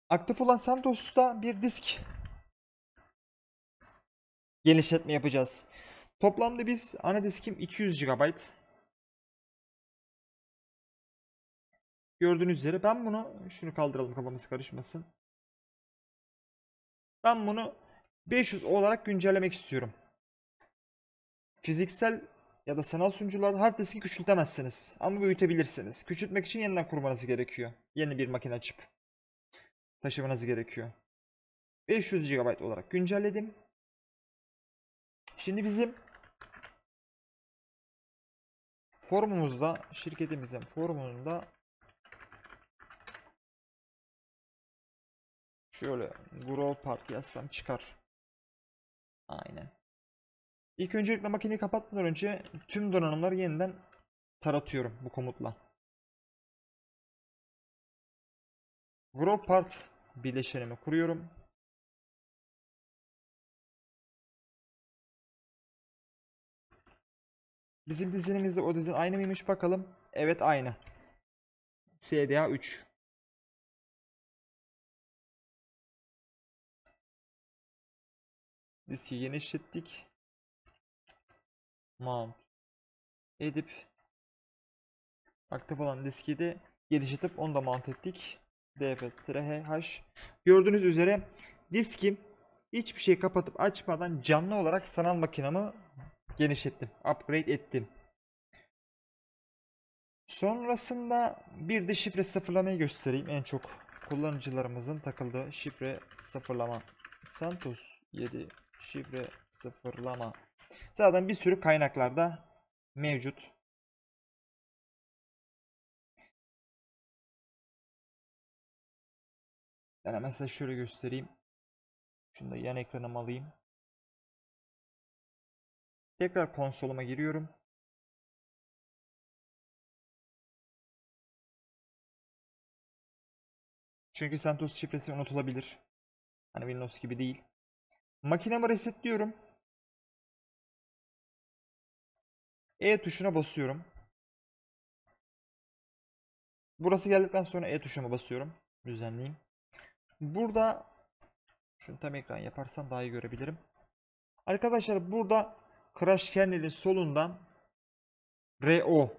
aktif olan Santos'ta bir disk genişletme yapacağız. Toplamda biz ana diskim 200 GB. Gördüğünüz üzere ben bunu şunu kaldıralım kafamız karışmasın. Ben bunu 500 olarak güncellemek istiyorum. Fiziksel ya da sanal sunucularda hard küçültemezsiniz. Ama büyütebilirsiniz. Küçültmek için yeniden kurmanız gerekiyor. Yeni bir makine açıp taşımanız gerekiyor. 500 GB olarak güncelledim. Şimdi bizim forumumuzda şirketimizin forumunda şöyle grow party yazsam çıkar. Aynen. İlk öncelikle makineyi kapatmadan önce tüm donanımları yeniden taratıyorum bu komutla. Grow part bileşenimi kuruyorum. Bizim dizinimizde o dizin aynı mıymış bakalım. Evet aynı. SDA 3. Diski genişlettik mount edip aktif olan diski de geliştirip onu da mount ettik. df-h gördüğünüz üzere diskim hiçbir şey kapatıp açmadan canlı olarak sanal makinamı genişlettim. Upgrade ettim. Sonrasında bir de şifre sıfırlamayı göstereyim. En çok kullanıcılarımızın takıldığı şifre sıfırlama. Santos 7 şifre sıfırlama Zaten bir sürü kaynaklarda mevcut. Yani mesela şöyle göstereyim. Şunu da yan ekranıma alayım. Tekrar konsoluma giriyorum. Çünkü CentOS şifresi unutulabilir. Hani Windows gibi değil. Makinemi resetliyorum. E tuşuna basıyorum. Burası geldikten sonra E tuşuna basıyorum. Düzenleyeyim. Burada şunu tam ekran yaparsam daha iyi görebilirim. Arkadaşlar burada Crash Kernel'in solundan RO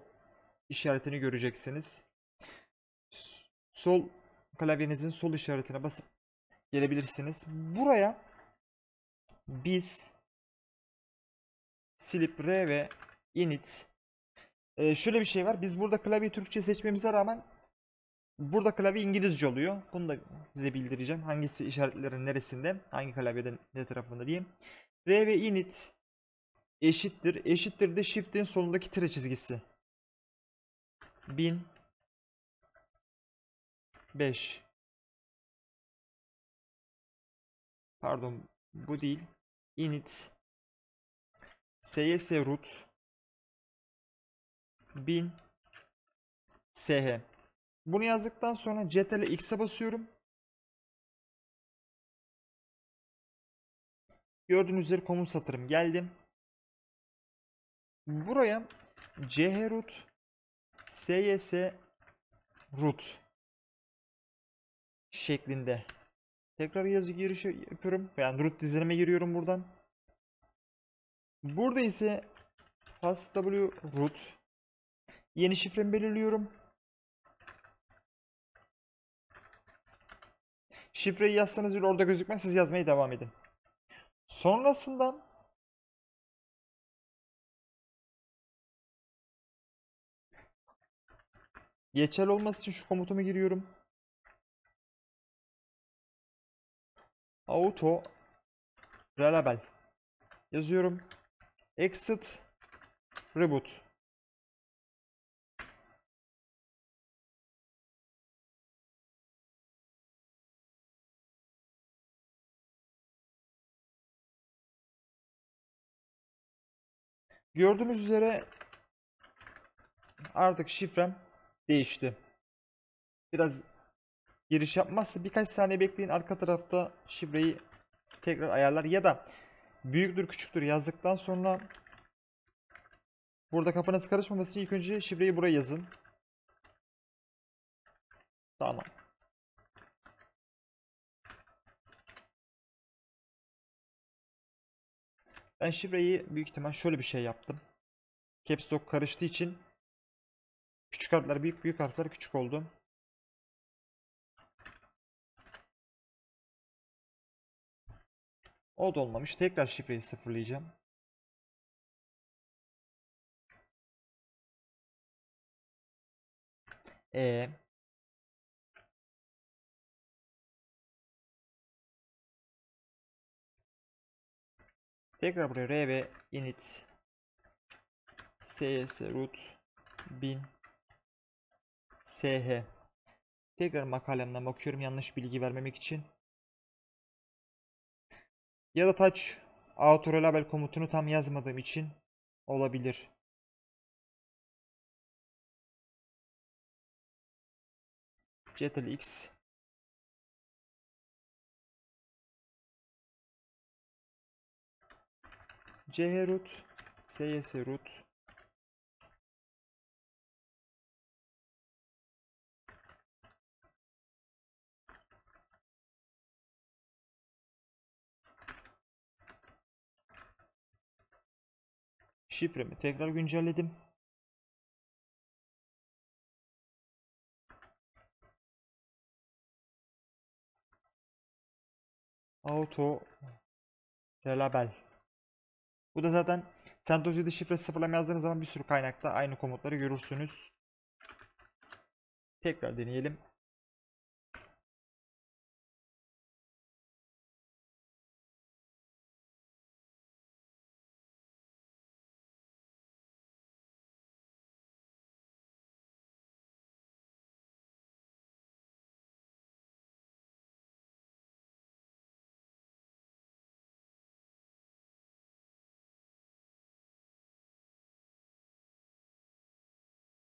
işaretini göreceksiniz. Sol klavyenizin sol işaretine basıp gelebilirsiniz. Buraya biz silip R ve init Ee, şöyle bir şey var. Biz burada klavye Türkçe seçmemize rağmen burada klavye İngilizce oluyor. Bunu da size bildireceğim. Hangisi işaretlerin neresinde, hangi klavyeden ne tarafında diyeyim. R ve init eşittir. Eşittir de shift'in solundaki tire çizgisi. 1000 5 Pardon bu değil. Init cs root 1000 sh. Bunu yazdıktan sonra ctrl x'e basıyorum. Gördüğünüz üzere komut satırım geldim. Buraya chroot sys root şeklinde tekrar yazı girişi yapıyorum. Yani root dizilimine giriyorum buradan. Burada ise pass root yeni şifremi belirliyorum. Şifreyi yazsanız bile orada gözükmez. Siz yazmaya devam edin. Sonrasında geçerli olması için şu komutumu giriyorum. Auto Relabel yazıyorum. Exit Reboot Gördüğünüz üzere artık şifrem değişti. Biraz giriş yapmazsa birkaç saniye bekleyin arka tarafta şifreyi tekrar ayarlar ya da büyüktür küçüktür yazdıktan sonra burada kafanız karışmaması için ilk önce şifreyi buraya yazın. Tamam. Ben şifreyi büyük ihtimal şöyle bir şey yaptım. Caps Lock karıştığı için küçük harfler büyük büyük harfler küçük oldu. O da olmamış. Tekrar şifreyi sıfırlayacağım. E Tekrar buraya R ve init cs root 1000 sh Tekrar makalemden bakıyorum yanlış bilgi vermemek için. Ya da touch auto relabel komutunu tam yazmadığım için olabilir. Ctrl X chroot sys root Şifremi tekrar güncelledim. Auto relabel. Bu da zaten CentOS şifre sıfırlama yazdığınız zaman bir sürü kaynakta aynı komutları görürsünüz. Tekrar deneyelim.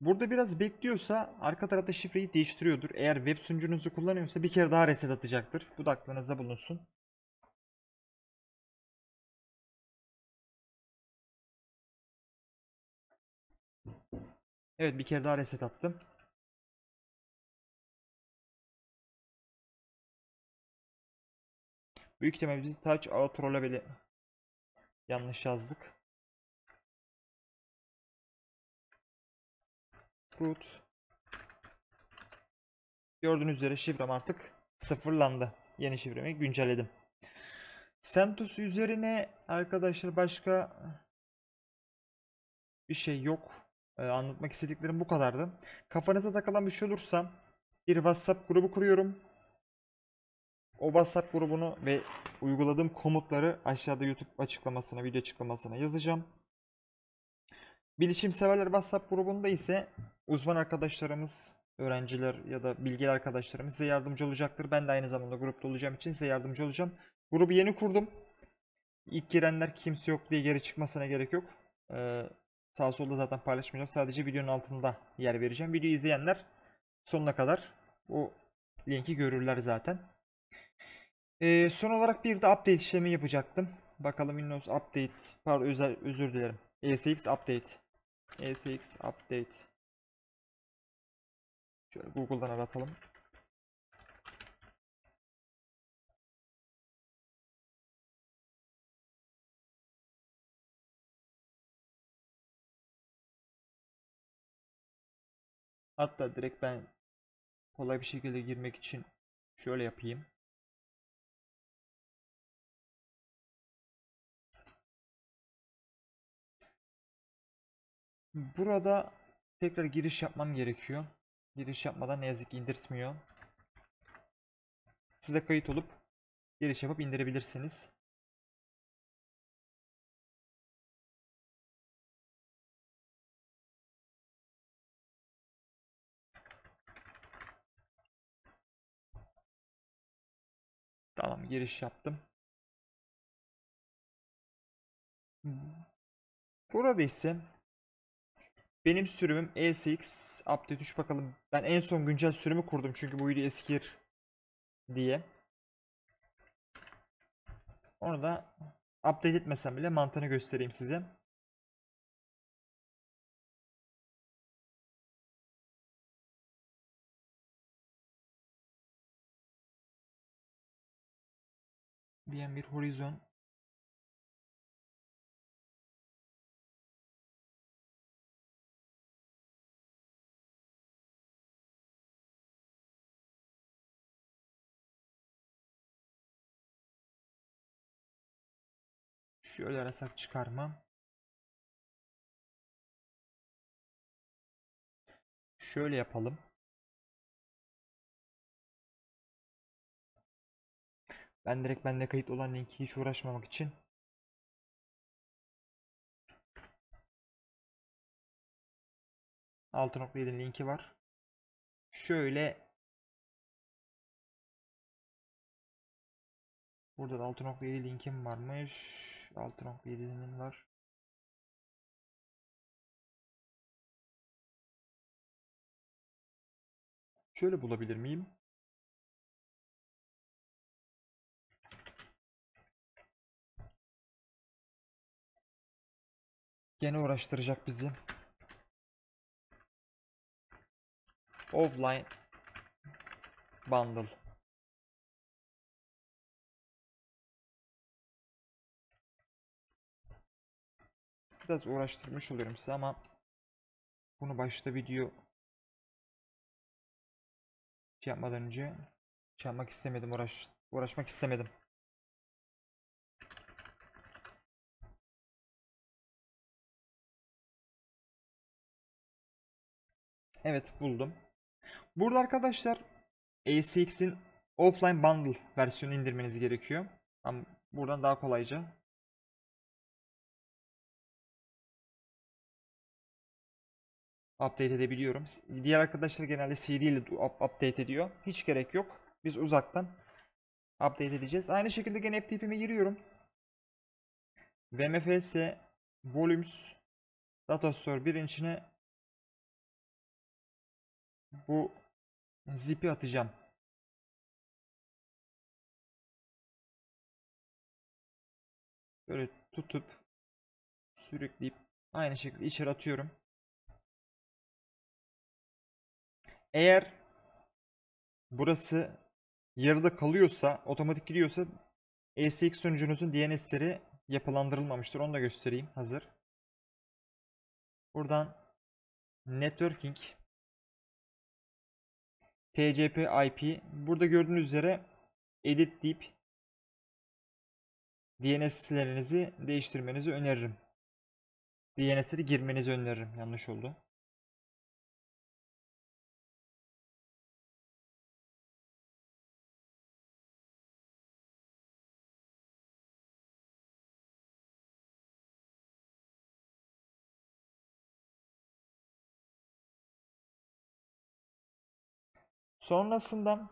Burada biraz bekliyorsa arka tarafta şifreyi değiştiriyordur. Eğer web sunucunuzu kullanıyorsa bir kere daha reset atacaktır. Bu da aklınızda bulunsun. Evet bir kere daha reset attım. Büyük ihtimalle biz touch out rollabel'i yanlış yazdık. Root Gördüğünüz üzere şifrem artık sıfırlandı. Yeni şifremi güncelledim. CentOS üzerine arkadaşlar başka bir şey yok. Ee, anlatmak istediklerim bu kadardı. Kafanıza takılan bir şey olursa bir WhatsApp grubu kuruyorum. O WhatsApp grubunu ve uyguladığım komutları aşağıda YouTube açıklamasına, video açıklamasına yazacağım. Bilişim severler WhatsApp grubunda ise uzman arkadaşlarımız, öğrenciler ya da bilgili arkadaşlarımız size yardımcı olacaktır. Ben de aynı zamanda grupta olacağım için size yardımcı olacağım. Grubu yeni kurdum. İlk girenler kimse yok diye geri çıkmasına gerek yok. Ee, sağ solda zaten paylaşmayacağım. Sadece videonun altında yer vereceğim. Videoyu izleyenler sonuna kadar o linki görürler zaten. Ee, son olarak bir de update işlemi yapacaktım. Bakalım Windows Update, pardon özür dilerim. ESX Update. ESX Update. Şöyle Google'dan aratalım. Hatta direkt ben kolay bir şekilde girmek için şöyle yapayım. Burada tekrar giriş yapmam gerekiyor. Giriş yapmadan ne yazık ki indirtmiyor. Size kayıt olup giriş yapıp indirebilirsiniz. Tamam giriş yaptım. Burada ise benim sürümüm ESX Update 3 bakalım. Ben en son güncel sürümü kurdum çünkü bu video eskir diye. Onu da update etmesem bile mantığını göstereyim size. VM1 Horizon Şöyle arasak çıkar mı? Şöyle yapalım. Ben direkt bende kayıt olan linki hiç uğraşmamak için altı linki var. Şöyle Burada da 6.7 linkim varmış. 6.7'nin var. Şöyle bulabilir miyim? Gene uğraştıracak bizi. Offline bundle. Biraz uğraştırmış oluyorum size ama bunu başta video şey yapmadan önce şey yapmak istemedim uğraş uğraşmak istemedim. Evet buldum. Burada arkadaşlar ACX'in offline bundle versiyonu indirmeniz gerekiyor. Ama buradan daha kolayca update edebiliyorum. Diğer arkadaşlar genelde CD ile update ediyor. Hiç gerek yok. Biz uzaktan update edeceğiz. Aynı şekilde gene FTP'me giriyorum. VMFS Volumes Data Store 1'in içine bu zip'i atacağım. Böyle tutup sürükleyip aynı şekilde içeri atıyorum. Eğer burası yarıda kalıyorsa, otomatik gidiyorsa ACX sunucunuzun DNS'leri yapılandırılmamıştır. Onu da göstereyim hazır. Buradan networking TCP IP. Burada gördüğünüz üzere edit deyip DNS'lerinizi değiştirmenizi öneririm. DNS'leri girmenizi öneririm. Yanlış oldu. Sonrasında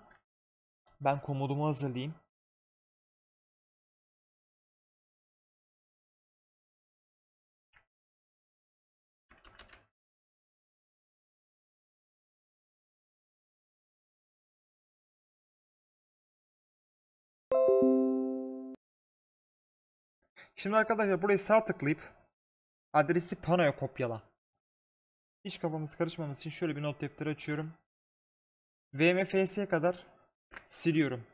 ben komodumu hazırlayayım. Şimdi arkadaşlar burayı sağ tıklayıp adresi panoya kopyala. Hiç kafamız karışmaması için şöyle bir not defteri açıyorum. VMFS'ye kadar siliyorum.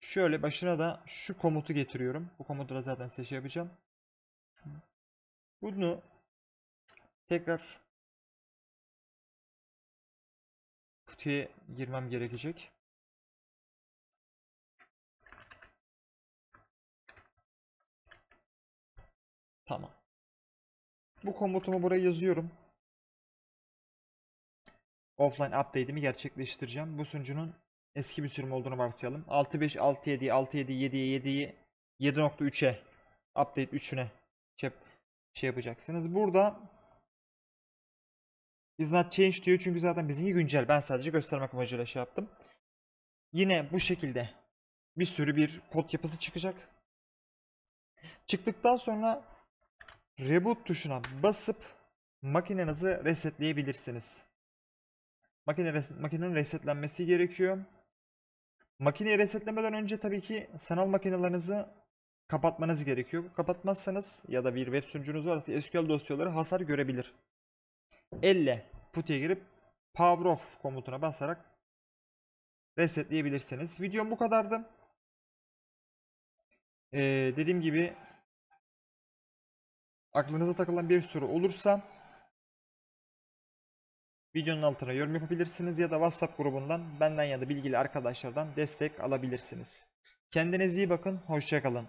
Şöyle başına da şu komutu getiriyorum. Bu komutu da zaten size şey yapacağım. Bunu tekrar kutuya girmem gerekecek. Tamam. Bu komutumu buraya yazıyorum. Offline update'imi gerçekleştireceğim. Bu sunucunun eski bir sürüm olduğunu varsayalım. 6.5, 6.7, 6.7, 7'ye, 7'yi 7.3'e update 3'üne şey, şey yapacaksınız. Burada is not change diyor çünkü zaten bizimki güncel. Ben sadece göstermek amacıyla şey yaptım. Yine bu şekilde bir sürü bir kod yapısı çıkacak. Çıktıktan sonra reboot tuşuna basıp makinenizi resetleyebilirsiniz. Makine res- makinenin resetlenmesi gerekiyor. Makineyi resetlemeden önce tabii ki sanal makinelerinizi kapatmanız gerekiyor. Kapatmazsanız ya da bir web sunucunuz varsa SQL dosyaları hasar görebilir. Elle put'e girip power off komutuna basarak resetleyebilirsiniz. Videom bu kadardı. Ee, dediğim gibi aklınıza takılan bir soru olursa videonun altına yorum yapabilirsiniz ya da WhatsApp grubundan benden ya da bilgili arkadaşlardan destek alabilirsiniz. Kendinize iyi bakın, hoşça kalın.